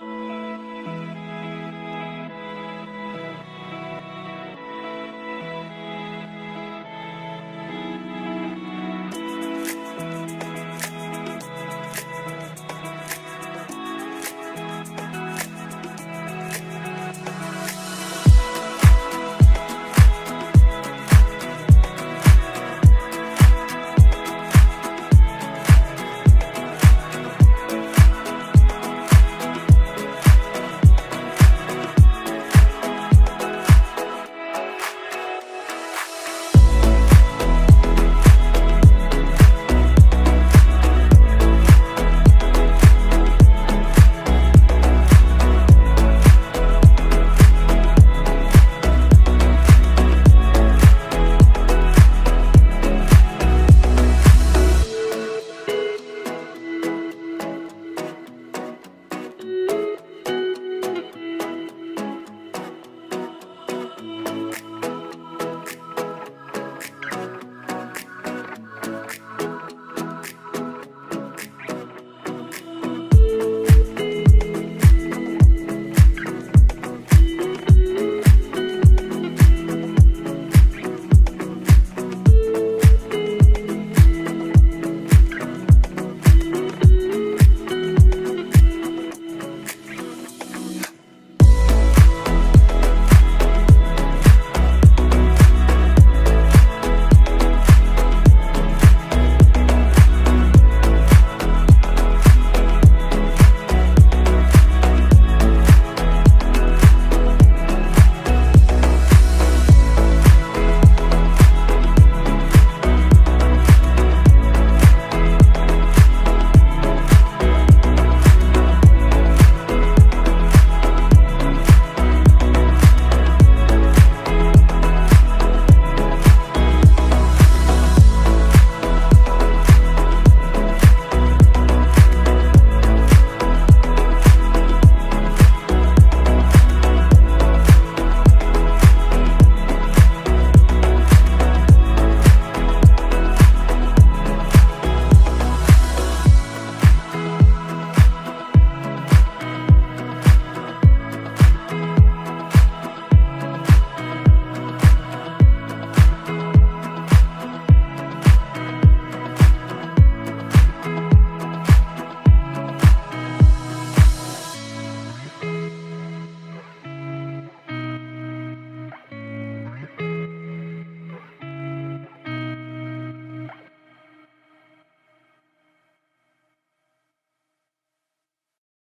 Bye.